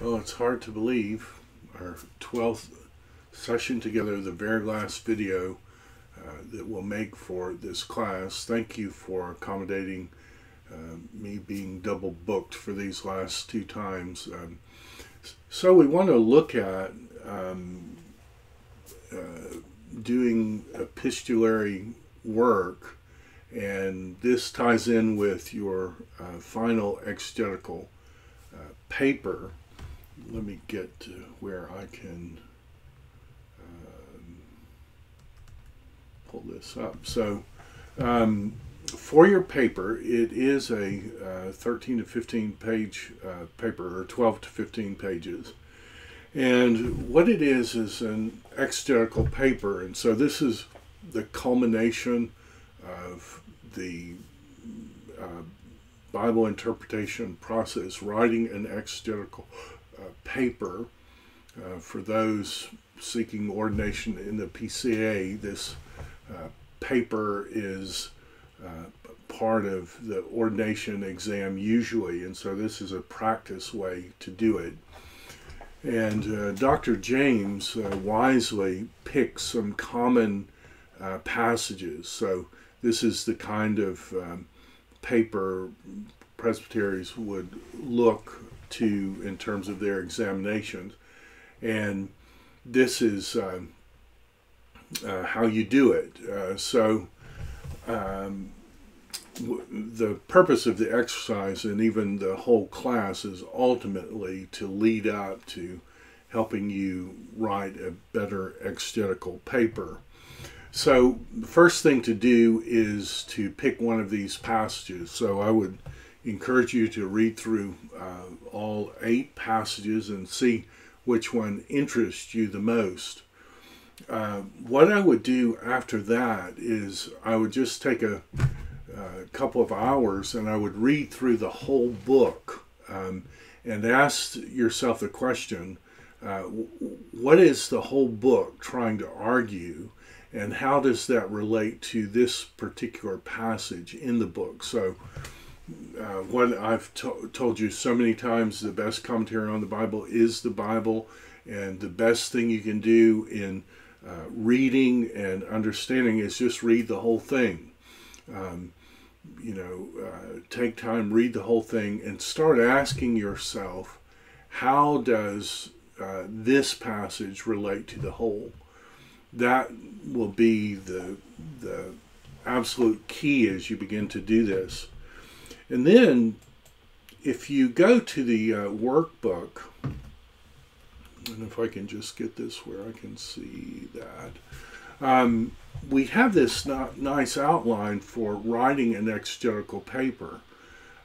Well, it's hard to believe our 12th session together, the very last video uh, that we'll make for this class. Thank you for accommodating uh, me being double booked for these last two times. Um, so we want to look at um, uh, doing epistolary work, and this ties in with your uh, final exegetical uh, paper. Let me get to where I can um, pull this up. So, um, for your paper, it is a uh, 13 to 15 page uh, paper, or 12 to 15 pages. And what it is is an exegetical paper. And so this is the culmination of the uh, Bible interpretation process, writing an exegetical paper. Uh, for those seeking ordination in the PCA, this uh, paper is uh, part of the ordination exam usually, and so this is a practice way to do it. And uh, Dr. James uh, wisely picks some common passages. So this is the kind of um, paper presbyteries would look to in terms of their examinations. And this is um, uh, how you do it. Uh, so um, the purpose of the exercise and even the whole class is ultimately to lead up to helping you write a better exegetical paper. So the first thing to do is to pick one of these passages. So I would encourage you to read through uh, all eight passages and see which one interests you the most. Uh, what I would do after that is I would just take a a couple of hours and I would read through the whole book um, and ask yourself the question uh, what is the whole book trying to argue and how does that relate to this particular passage in the book? So, uh, what I've to- told you so many times the best commentary on the Bible is the Bible, and the best thing you can do in uh, reading and understanding is just read the whole thing. Um, you know, uh, take time, read the whole thing, and start asking yourself, how does uh, this passage relate to the whole? That will be the the absolute key as you begin to do this. And then, if you go to the uh, workbook, and if I can just get this where I can see that. Um, we have this nice outline for writing an exegetical paper.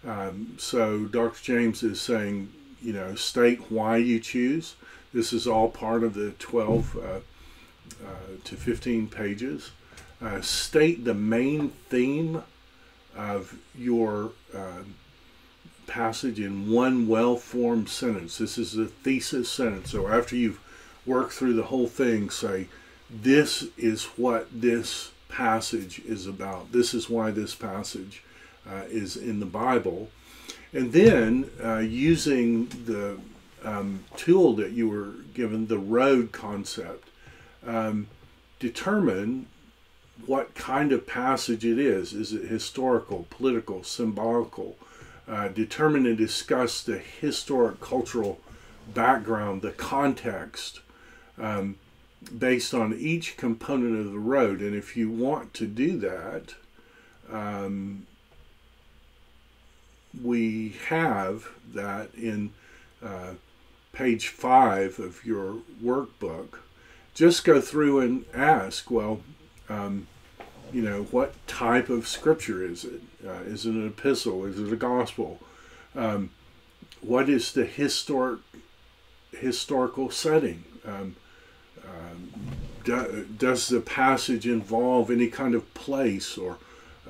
Um, so Dr. James is saying, you know, state why you choose. This is all part of the 12 uh, uh, to 15 pages. Uh, state the main theme of your uh, passage in one well formed sentence. This is a thesis sentence. So after you've worked through the whole thing, say, this is what this passage is about. This is why this passage uh, is in the Bible. And then uh, using the um, tool that you were given, the road concept, um, determine what kind of passage it is. Is it historical, political, symbolical? Uh, determine and discuss the historic cultural background, the context. Um, based on each component of the road. And if you want to do that, um, we have that in uh, page five of your workbook. Just go through and ask, well, um, you know, what type of scripture is it? Uh, is it an epistle? Is it a gospel? Um, what is the historic historical setting? Um, um, do, does the passage involve any kind of place or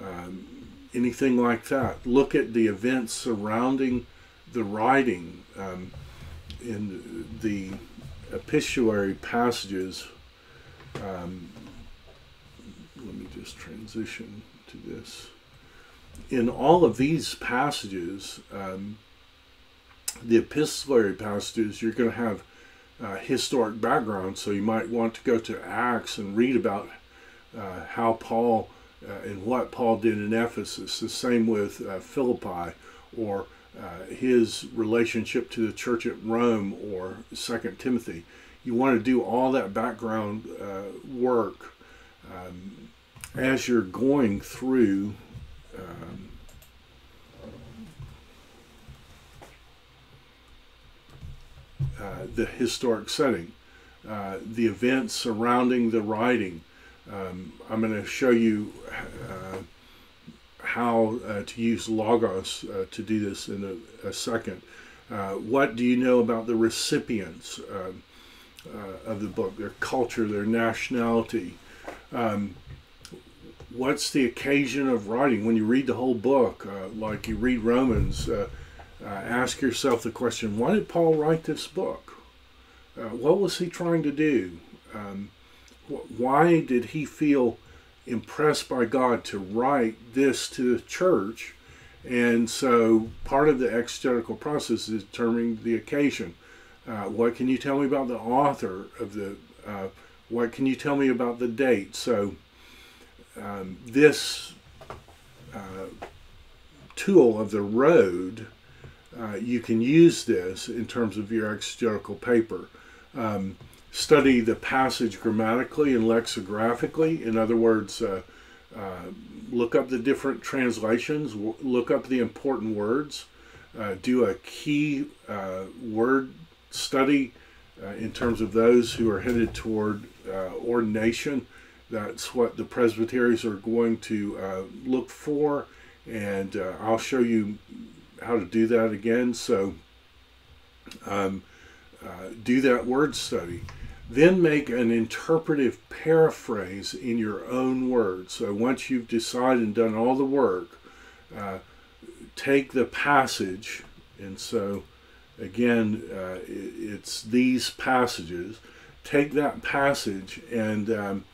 um, anything like that? Look at the events surrounding the writing um, in the epistolary passages. Um, just transition to this. In all of these passages, um, the epistolary passages, you're going to have uh, historic background, so you might want to go to Acts and read about uh, how Paul uh, and what Paul did in Ephesus. The same with uh, Philippi or uh, his relationship to the church at Rome or Second Timothy. You want to do all that background uh, work um, as you're going through. Um, uh, the historic setting, uh, the events surrounding the writing. Um, I'm going to show you uh, how uh, to use Logos uh, to do this in a, a second. Uh, what do you know about the recipients um, of the book, their culture, their nationality? Um, what's the occasion of writing? When you read the whole book, like you read Romans, uh, ask yourself the question why did Paul write this book? Uh, what was he trying to do? Um, wh- why did he feel impressed by God to write this to the church? And so part of the exegetical process is determining the occasion. Uh, what can you tell me about the author of the? Uh, what can you tell me about the date? So um, this uh, tool of the road uh, you can use this in terms of your exegetical paper. Um, study the passage grammatically and lexicographically. In other words, uh, uh, look up the different translations, look up the important words, uh, do a key uh, word study in terms of those who are headed toward ordination. That's what the presbyteries are going to look for, and I'll show you how to do that again. So um, uh, do that word study. Then make an interpretive paraphrase in your own words. So once you've decided and done all the work, uh, take the passage, and so again, uh, it's these passages. Take that passage and um,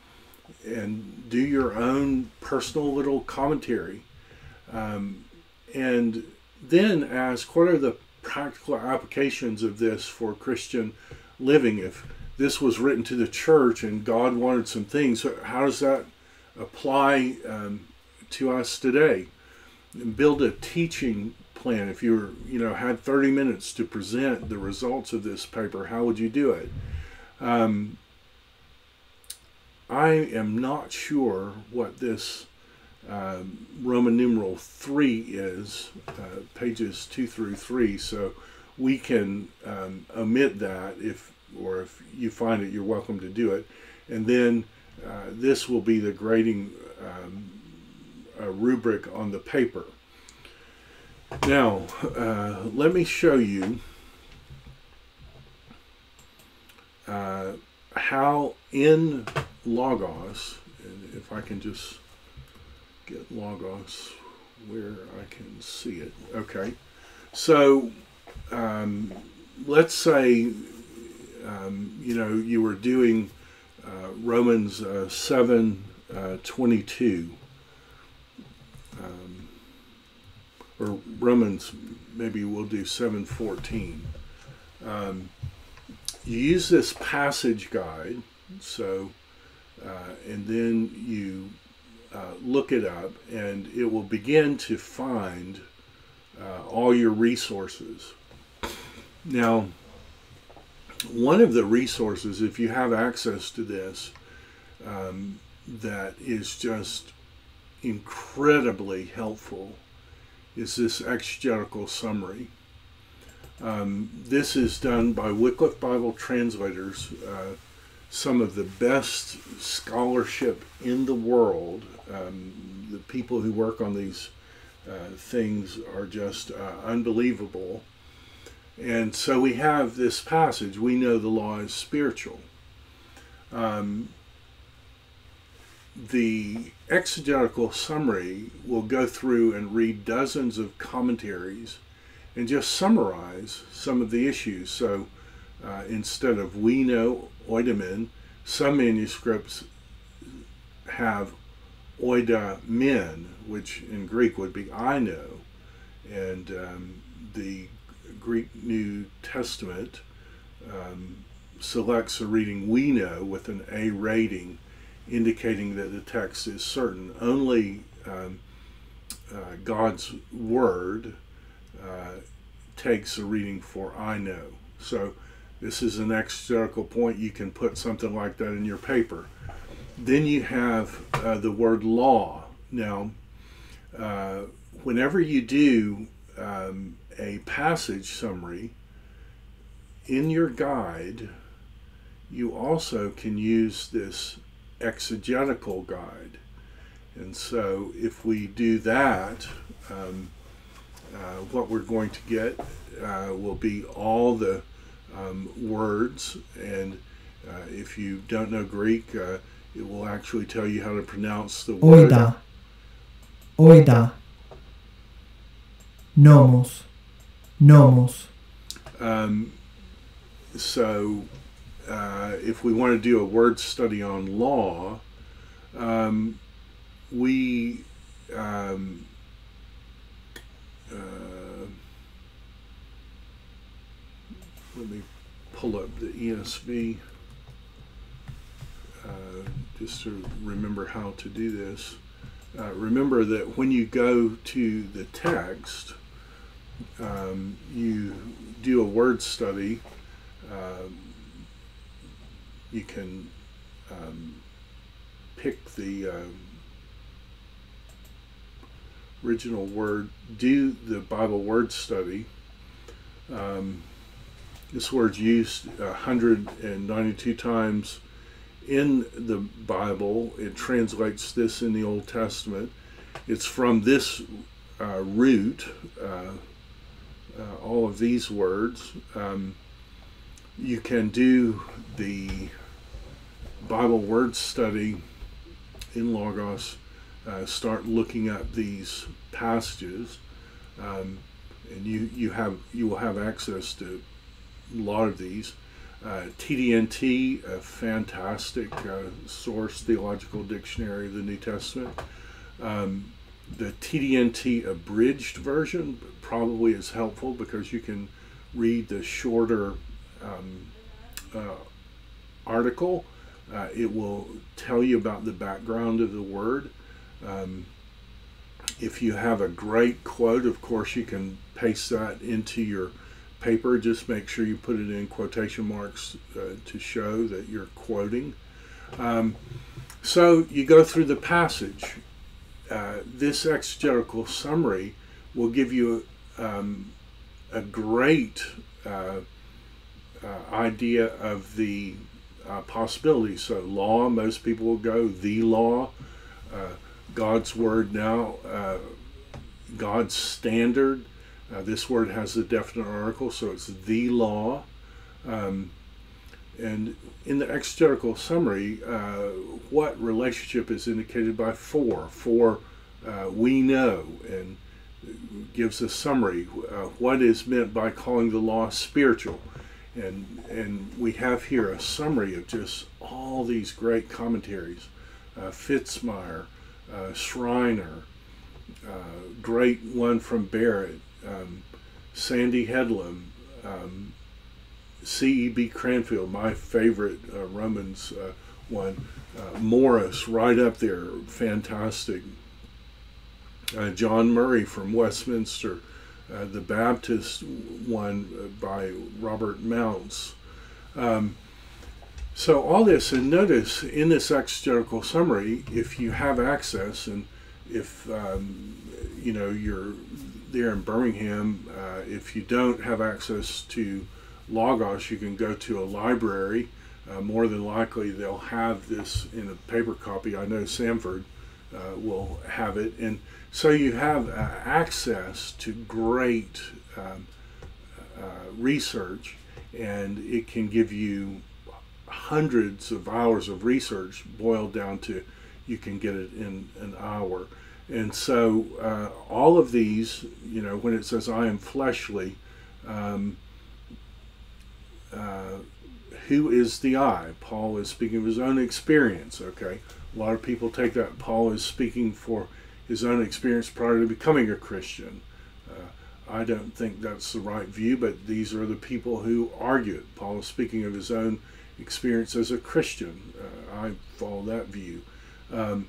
and do your own personal little commentary, um, and then ask what are the practical applications of this for Christian living? If this was written to the church and God wanted some things, how does that apply um, to us today? And build a teaching plan. If you were, you know, had 30 minutes to present the results of this paper, how would you do it? Um, I am not sure what this um, Roman numeral 3 is, uh, pages 2 through 3. So we can um, omit that if, or if you find it, you're welcome to do it. And then uh, this will be the grading um, rubric on the paper. Now, uh, let me show you uh, how in Logos, and if I can just get Logos where I can see it. Okay, so um, let's say um, you know you were doing uh, Romans uh, seven uh, twenty two. Um, or Romans, maybe we'll do 714. Um, you use this passage guide, so, uh, and then you uh, look it up and it will begin to find uh, all your resources. Now, one of the resources, if you have access to this, um, that is just incredibly helpful is this exegetical summary. Um, this is done by Wycliffe Bible translators, uh, some of the best scholarship in the world um, the people who work on these uh, things are just uh, unbelievable. And so we have this passage we know the law is spiritual. Um, the exegetical summary will go through and read dozens of commentaries and just summarize some of the issues. So uh, instead of we know oidamen, some manuscripts have oida men, which in Greek would be I know, and um, the Greek New Testament um, selects a reading we know with an A rating, indicating that the text is certain. Only um, uh, God's Word uh, takes a reading for I know. So this is an exegetical point. You can put something like that in your paper. Then you have uh, the word law. Now, uh, whenever you do um, a passage summary in your guide, you also can use this exegetical guide. And so if we do that, um, uh, what we're going to get uh, will be all the um, words. And uh, if you don't know Greek, uh, it will actually tell you how to pronounce the word. Oida. Oida. Nomos. Nomos. Um, so, uh, if we want to do a word study on law, um, we um, uh, let me pull up the ESV uh, just to remember how to do this. Uh, remember that when you go to the text, um, you do a word study. Um, you can um, pick the um, original word, do the Bible word study. Um, this word's used 192 times in the Bible. It translates this in the Old Testament. It's from this uh, root, uh, uh, all of these words. Um, you can do the Bible word study in Logos, uh, start looking up these passages, um, and you, you have you will have access to a lot of these. Uh, TDNT, a fantastic uh, source, theological dictionary of the New Testament. Um, the TDNT abridged version probably is helpful because you can read the shorter um, uh, article. Uh, it will tell you about the background of the word. Um, if you have a great quote, of course, you can paste that into your paper. Just make sure you put it in quotation marks uh, to show that you're quoting. Um, so you go through the passage. Uh, this exegetical summary will give you um, a great uh, uh idea of the uh, possibilities. So, law, most people will go the law. Uh, God's word now, God's standard uh, this word has a definite article, so it's the law. Um, and in the exegetical summary, uh, what relationship is indicated by for? For uh, we know, and gives a summary. Uh, what is meant by calling the law spiritual? And, and we have here a summary of just all these great commentaries. Uh, Fitzmyer, uh, Schreiner, great one from Barrett, um, Sanday Headlam, um, C.E.B. Cranfield, my favorite uh, Romans uh, one, uh, Morris, right up there, fantastic. Uh, John Murray from Westminster, uh, the Baptist one uh, by Robert Mounce. Um, so all this, and notice in this exegetical summary, if you have access and if um, you know you're there in Birmingham, uh, if you don't have access to Logos, you can go to a library. Uh, more than likely, they'll have this in a paper copy. I know Samford uh, will have it. And so you have uh, access to great um, uh, research, and it can give you hundreds of hours of research boiled down to you can get it in an hour. And so uh, all of these, you know, when it says I am fleshly, um, uh, who is the I? Paul is speaking of his own experience, okay? A lot of people take that Paul is speaking for his own experience prior to becoming a Christian. Uh, I don't think that's the right view, but these are the people who argue it. Paul is speaking of his own experience as a Christian. Uh, I follow that view. Um,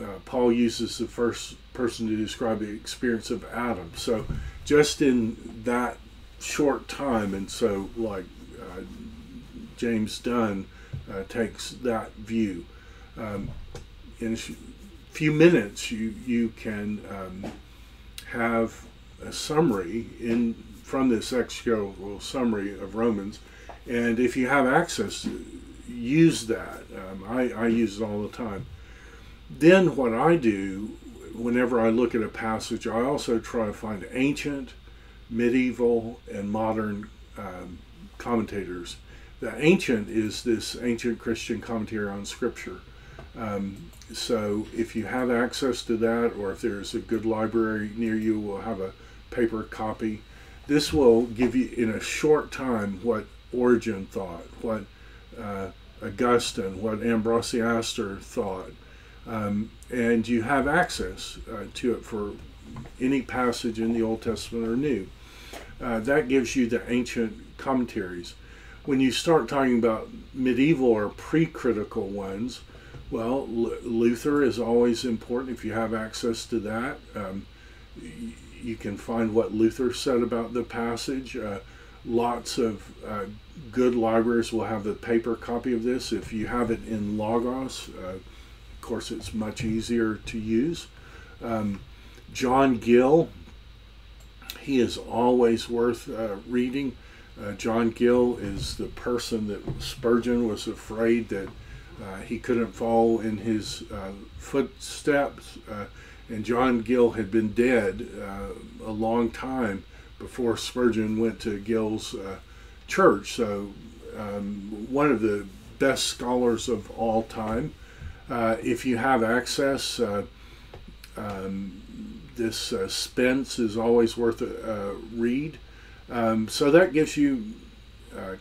uh, Paul uses the first person to describe the experience of Adam. So, just in that short time, and so like uh, James Dunn uh, takes that view. Um, in a few minutes, you you can um, have a summary in from this exegetical summary of Romans, and if you have access, use that. Um, I, I use it all the time. Then what I do, whenever I look at a passage, I also try to find ancient, medieval, and modern um, commentators. The ancient is this ancient Christian commentary on Scripture. Um, so if you have access to that, or if there's a good library near you, we'll have a paper copy. This will give you in a short time what Origen thought, what uh, Augustine, what Ambrosiaster thought, um, and you have access uh, to it for any passage in the Old Testament or New. Uh, that gives you the ancient commentaries. When you start talking about medieval or pre-critical ones, well, L- Luther is always important if you have access to that. Um, you can find what Luther said about the passage. Uh, lots of uh, good libraries will have the paper copy of this. If you have it in Logos, uh, course, it's much easier to use. Um, John Gill, he is always worth uh, reading. Uh, John Gill is the person that Spurgeon was afraid that uh, he couldn't follow in his footsteps and John Gill had been dead uh, a long time before Spurgeon went to Gill's uh, church. So, um, one of the best scholars of all time. Uh, if you have access, uh, um, this uh, Spence is always worth a, read. Um, so that gives you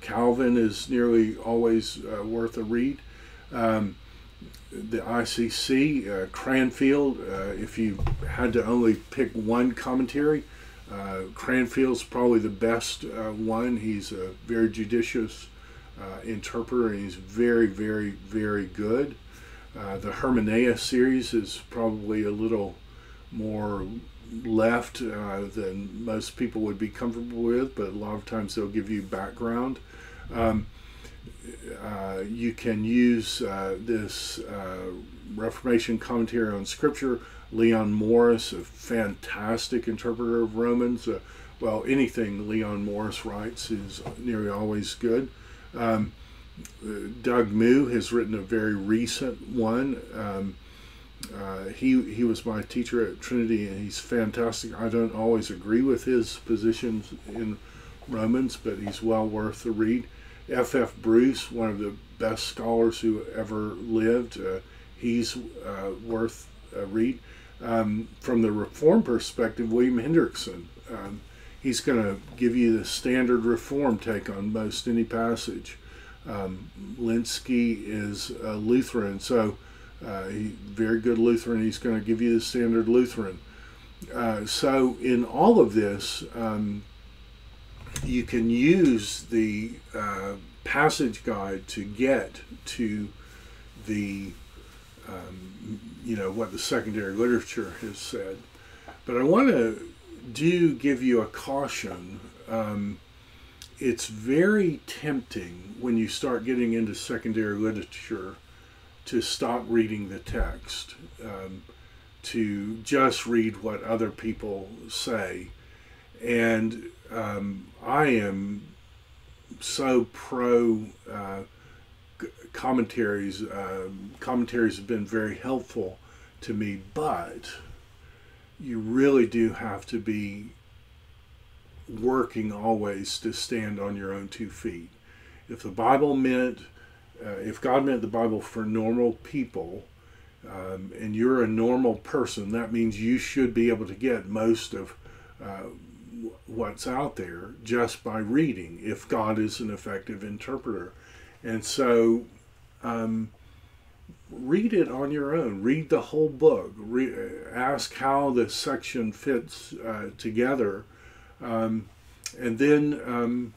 Calvin is nearly always worth a read. Um, the ICC, uh, Cranfield, uh, if you had to only pick one commentary, uh, Cranfield's probably the best one. He's a very judicious interpreter and he's very, very, very good. Uh, the Hermeneia series is probably a little more left than most people would be comfortable with, but a lot of times they'll give you background. Um, uh, you can use uh, this uh, Reformation commentary on Scripture. Leon Morris, a fantastic interpreter of Romans. Uh, well, anything Leon Morris writes is nearly always good. Um, Doug Moo has written a very recent one. Um, uh, he he was my teacher at Trinity, and he's fantastic. I don't always agree with his positions in Romans, but he's well worth the read. F. F. Bruce, one of the best scholars who ever lived, uh, he's uh, worth a read. Um, from the reform perspective, William Hendriksen. um, he's going to give you the standard reform take on most any passage. Um, Lenski is a Lutheran, so uh, he very good Lutheran. He's going to give you the standard Lutheran. Uh, so in all of this, um, you can use the uh, passage guide to get to the um, you know what the secondary literature has said but i want to do give you a caution um, it's very tempting when you start getting into secondary literature to stop reading the text um, to just read what other people say and um, I am so pro uh, commentaries. Uh, commentaries have been very helpful to me, but you really do have to be working always to stand on your own two feet. If the Bible meant, uh, if God meant the Bible for normal people, um, and you're a normal person, that means you should be able to get most of uh, what's out there just by reading if God is an effective interpreter. And so um, read it on your own. Read the whole book. Re- ask how the section fits uh, together Um, and then um,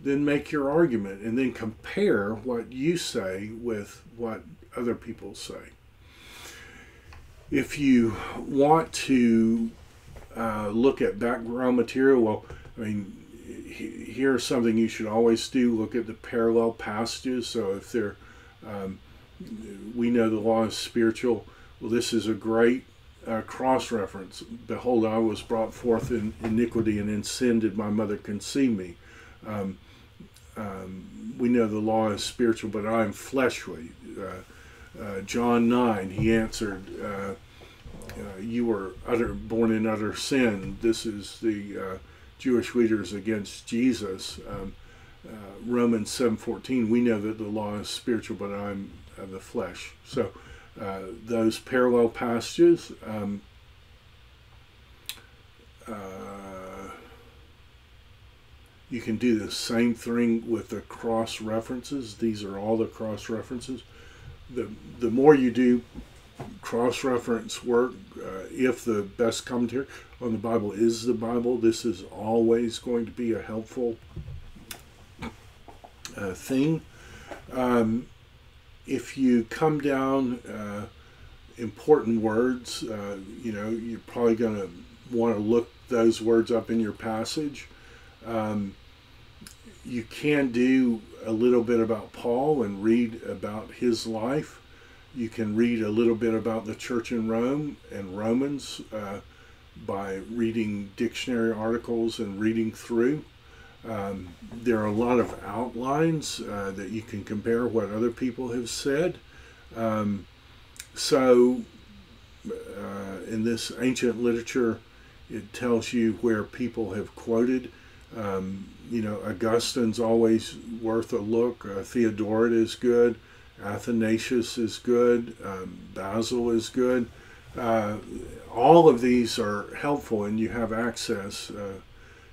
then make your argument, and then compare what you say with what other people say. If you want to uh, look at background material, well, I mean, here's something you should always do: look at the parallel passages. So if they're um, we know the law is spiritual. Well, this is a great uh, cross reference. Behold, I was brought forth in iniquity, and in sin did my mother conceive me. Um, um, we know the law is spiritual, but I am fleshly. Uh, uh, John 9, he answered, uh, uh, You were utter, born in utter sin. This is the uh, Jewish leaders against Jesus. Um, Romans 7:14, we know that the law is spiritual, but I'm the flesh. So uh, those parallel passages. Um, uh, you can do the same thing with the cross references. These are all the cross references. The, the more you do cross reference work, uh, if the best commentary on the Bible is the Bible, this is always going to be a helpful uh, thing. Um, if you come down uh, important words, uh, you know, you're probably going to want to look those words up in your passage. Um, you can do a little bit about Paul and read about his life. You can read a little bit about the church in Rome and Romans uh, by reading dictionary articles and reading through. Um, there are a lot of outlines uh, that you can compare what other people have said. Um, so, uh, in this ancient literature, it tells you where people have quoted. Um, you know, Augustine's always worth a look. Uh, Theodoret is good. Athanasius is good. Um, Basil is good. Uh, all of these are helpful, and you have access uh,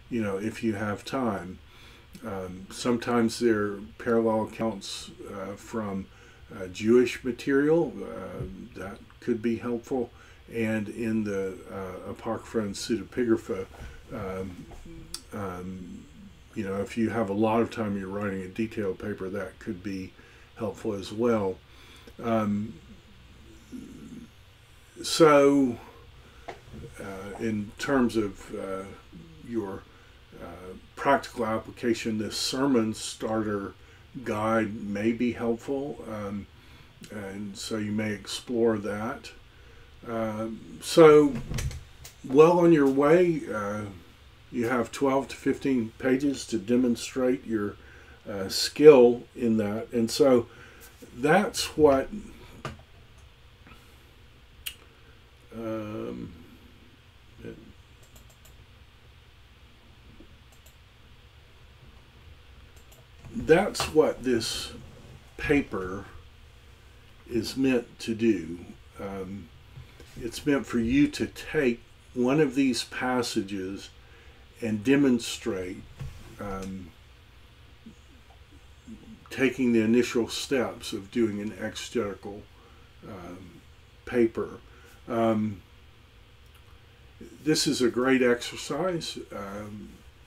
you know, if you have time. Um, sometimes they're parallel accounts uh, from uh, Jewish material uh, that could be helpful, and in the uh, Apocrypha and Pseudepigrapha, um, um, you know, if you have a lot of time, you're writing a detailed paper, that could be helpful as well. Um, so, uh, in terms of practical application, this sermon starter guide may be helpful, um, and so you may explore that. Uh, so, well on your way, uh, you have 12 to 15 pages to demonstrate your uh, skill in that, and so that's what. Um, that's what this paper is meant to do. Um, it's meant for you to take one of these passages and demonstrate um, taking the initial steps of doing an exegetical um, paper. Um, this is a great exercise.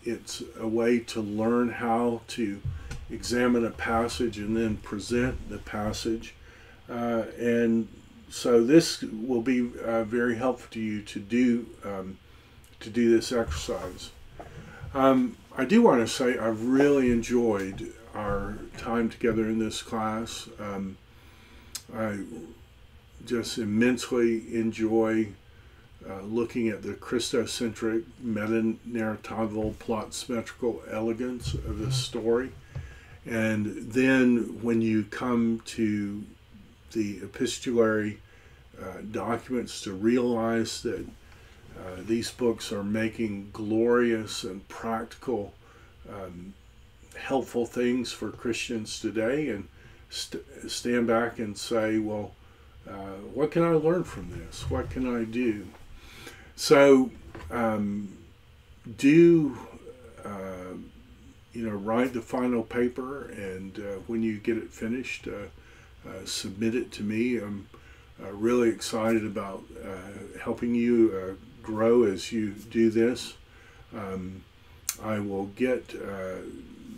It's a way to learn how to examine a passage and then present the passage. Uh, and so this will be uh, very helpful to you to do um, to do this exercise. Um, I do want to say I've really enjoyed our time together in this class. Um, I just immensely enjoy uh, looking at the Christocentric meta-narratival plot symmetrical elegance of the mm-hmm. story. And then when you come to the epistolary uh, documents to realize that uh, these books are making glorious and practical, um, helpful things for Christians today, and st- stand back and say, well, uh, what can I learn from this? What can I do? So, um, do uh, you know, write the final paper, and uh, when you get it finished, uh, uh, submit it to me. I'm uh, really excited about uh, helping you grow as you do this. Um, I will get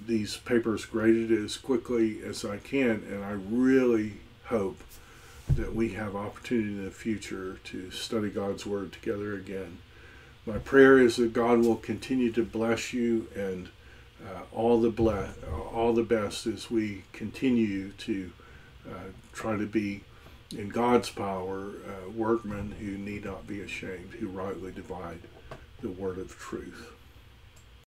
these papers graded as quickly as I can, and I really hope that we have opportunity in the future to study God's Word together again. My prayer is that God will continue to bless you and uh, all the ble- all the best as we continue to uh, try to be in God's power uh, workmen who need not be ashamed, who rightly divide the word of truth.